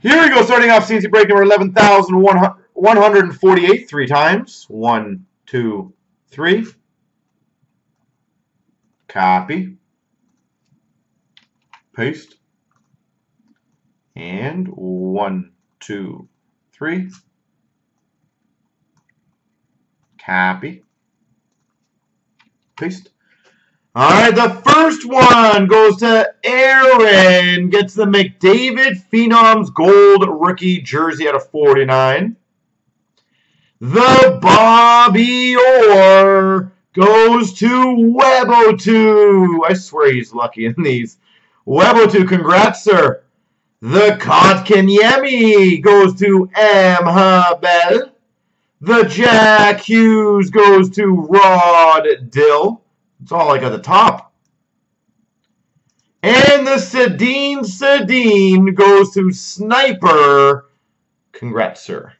Here we go, starting off CNC break number 11,148 three times. One, two, three. Copy. Paste. And one, two, three. Copy. Paste. All right, the first one goes to Gets the McDavid Phenoms Gold Rookie Jersey out of 49. The Bobby Orr goes to Webo2. I swear he's lucky in these. Webo2, congrats, sir. The Kotkaniemi goes to M. Habel. The Jack Hughes goes to Rod Dill. It's all like at the top. And the Sedin Sedin goes to Sniper. Congrats, sir.